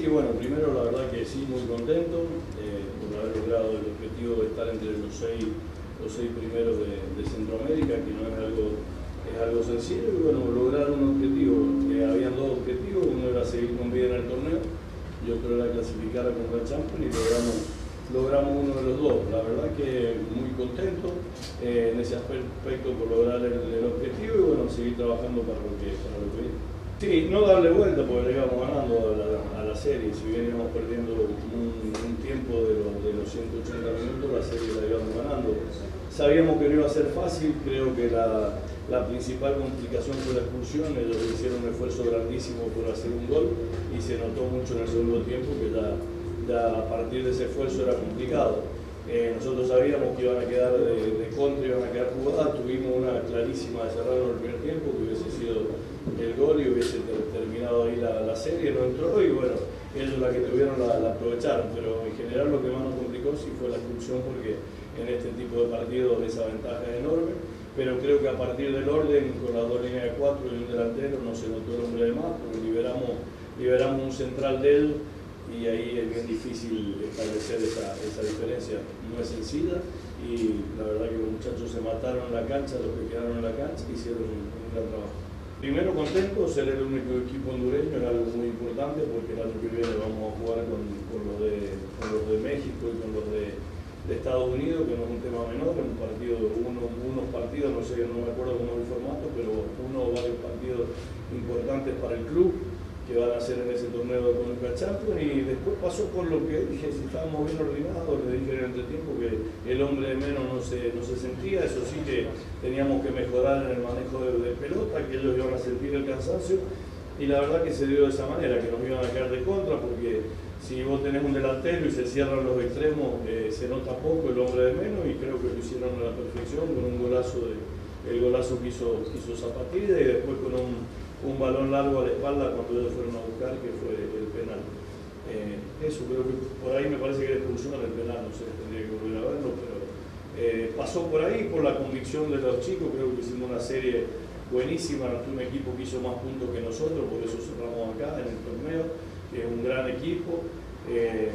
Y bueno, primero la verdad que sí, muy contento eh, por haber logrado el objetivo de estar entre los seis, los seis primeros de, Centroamérica, que no es algo, es algo sencillo, y bueno, lograr un objetivo, habían dos objetivos, uno era seguir con vida en el torneo, y otro era clasificar a Contra Champions, y logramos, logramos uno de los dos. La verdad que muy contento eh, en ese aspecto por lograr el, objetivo y bueno, seguir trabajando para lo que, para. Sí, no darle vuelta porque le íbamos ganando a la, serie, si bien íbamos perdiendo un, tiempo de, los 180 minutos, la serie la íbamos ganando. Sabíamos que no iba a ser fácil, creo que la, principal complicación fue la expulsión, ellos hicieron un esfuerzo grandísimo por hacer un gol y se notó mucho en el segundo tiempo que ya, a partir de ese esfuerzo era complicado. Eh, nosotros sabíamos que iban a quedar de, contra, iban a quedar jugadas, tuvimos una clarísima de cerrar en el primer tiempo, que hubiese sido el gol y hubiese terminado ahí la, serie, no entró y bueno, ellos la que tuvieron la, aprovecharon, pero en general lo que más nos complicó sí fue la expulsión porque en este tipo de partidos esa ventaja es enorme, pero creo que a partir del orden, con las dos líneas de cuatro y un delantero, no se notó el hombre de más, porque liberamos, liberamos un central de él y ahí es bien difícil establecer esa, esa diferencia. No es sencilla y la verdad que los muchachos se mataron en la cancha, los que quedaron en la cancha hicieron un, gran trabajo. Primero contento, ser el único equipo hondureño era algo muy importante porque el año que viene vamos a jugar con, con, los, de, con los de México y con los de, de, Estados Unidos, que no es un tema menor, es un partido, uno, unos partidos, no sé, no me acuerdo cómo es el formato, pero uno o varios partidos importantes para el club que van a hacer en ese torneo de Conca Champions y después pasó por lo que dije, si estábamos bien ordenados, le dije en el entretiempo que el hombre de menos no se, no se sentía, eso sí que teníamos que mejorar en el manejo de, pelota, que ellos iban a sentir el cansancio y la verdad que se dio de esa manera, que nos iban a caer de contra porque si vos tenés un delantero y se cierran los extremos, eh, se nota poco el hombre de menos y creo que lo hicieron a la perfección con un golazo de, el golazo que hizo, que hizo Zapatilla y después con un un balón largo a la espalda cuando ellos fueron a buscar, que fue el penal. Eh, eso, creo que por ahí me parece que la expulsión el penal, no sé, tendría que volver a verlo, pero eh, pasó por ahí, por la convicción de los chicos, creo que hicimos una serie buenísima, un equipo que hizo más puntos que nosotros, por eso cerramos acá en el torneo, que es un gran equipo, eh,